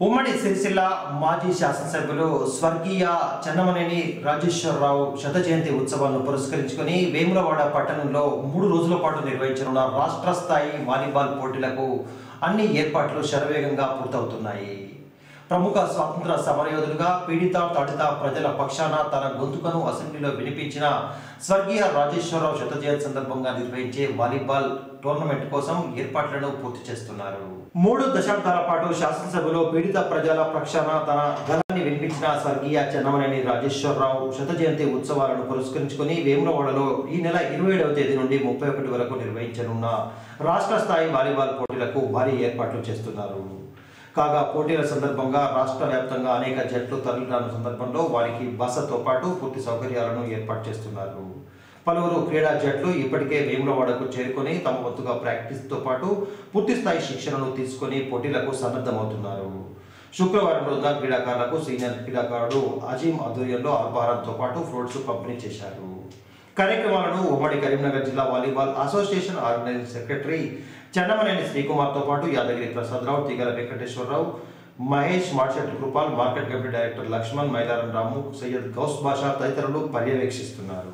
ఉమ్మడి సిరిసిల్ల మాజీ శాసనసభ్యులు స్వర్గీయ చెన్నమనేని రాజేశ్వరరావు శత జయంతి ఉత్సవాలను పురస్కరించుకొని వేములవాడ పట్టణంలో మూడు రోజుల పాటు నిర్వహించనున్న రాష్ట్ర స్థాయి వాలీబాల్ పోటీలకు అన్ని ఏర్పాట్లు శరవేగంగా పూర్తవుతున్నాయి. ప్రముఖ స్వాతంత్ర సమరయోధులుగా పీడిత తడిత ప్రజల పక్షాన తన గొంతుకను అసెంబ్లీలో వినిపించిన స్వర్గీయ రాజేశ్వరరావు శత జయంతి సందర్భంగా నిర్వహించే వాలీబాల్ టోర్నమెంట్ కోసం ఏర్పాట్లను పూర్తి చేస్తున్నారు. మూడు దశాబ్దాల పాటు శాసనసభలో పీడిత ప్రజల పక్షాన తన గలాన్ని వినిపించిన స్వర్గీయ చెన్నమనేని రాజేశ్వరరావు శత జయంతి ఉత్సవాలను పురస్కరించుకొని వేములవాడలో ఈ నెల ఇరవై ఏడవ తేదీ నుండి ముప్పై ఒకటి వరకు నిర్వహించనున్న రాష్ట్ర స్థాయి వాలీబాల్ పోటీలకు భారీ ఏర్పాట్లు చేస్తున్నారు. కాగా పోటీల సందర్భంగా రాష్ట్ర వ్యాప్తంగా అనేక జట్లు తరలిరాని సందర్భంలో వారికి బసతో పాటు పూర్తి సౌకర్యాలను ఏర్పాటు చేస్తున్నారు. పలువురు క్రీడా జట్లు ఇప్పటికే వేములవాడకు చేరుకొని తమ వంతుగా ప్రాక్టీస్తో పాటు పూర్తి స్థాయి శిక్షణను తీసుకొని పోటీలకు సన్నద్ధమవుతున్నారు. శుక్రవారం రోజున క్రీడాకారులకు సీనియర్ క్రీడాకారుడు అజీం ఆధ్వర్యంలో అల్పాహారంతో పాటు ఫ్రూట్స్ పంపిణీ చేశారు. కార్యక్రమాలను ఉమ్మడి కరీంనగర్ జిల్లా volleyball association organising secretary Chennamaneni శ్రీకుమార్తో పాటు Yadagiri Prasadarao Teegala Venkateswararao Mahesh మార్షెట్ Kripal market committee director Laxman Mailaram Ramu Syed Ghouse Basha తదితరులు పర్యవేక్షిస్తున్నారు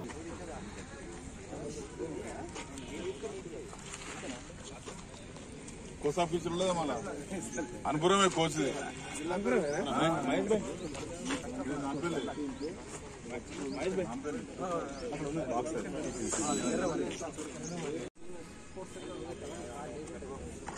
కోసా పిక్చర్ ఉండదా మళ్ళా అనుపురమే కోచ్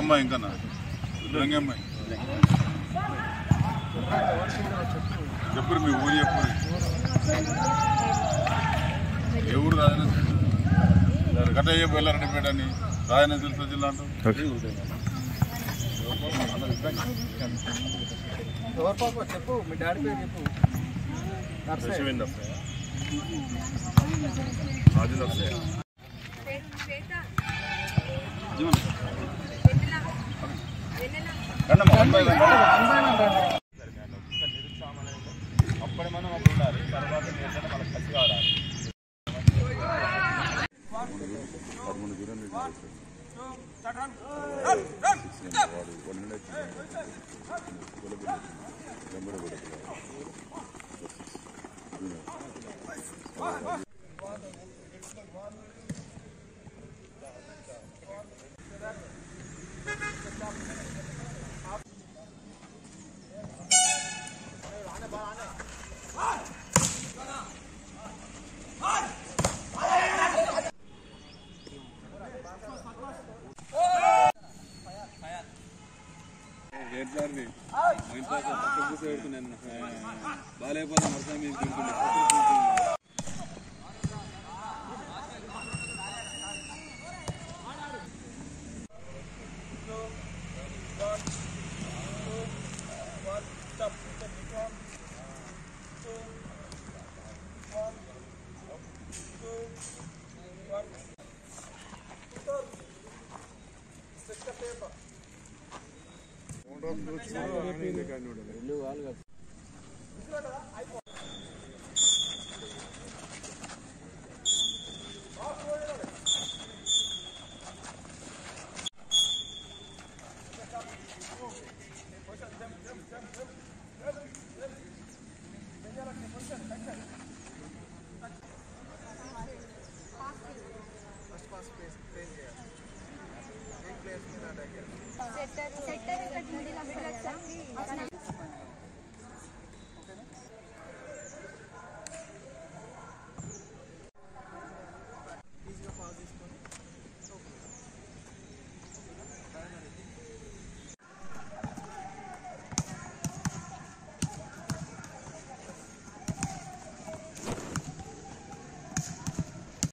ఎవరమ్మా ఇంకా రంగమ్మాయి చెప్పురు మీ ఊరు చెప్పురు ఏ ఊరు రాజన గట్ట చెప్పు వెళ్ళారండిపేట అని. రాజన తెలుసా జిల్లా అంటూ. ఓకే. ఎవరు పాప చెప్పు మీ డాడీ పేరు చెప్పు. నర్సయ్య. అప్పటి మనం అప్పుడు ఉండాలి తర్వాత ఏంటంటే మనకు ఖర్చు కావాలి బాగాలేకపోతే మరసా మీద Gracias.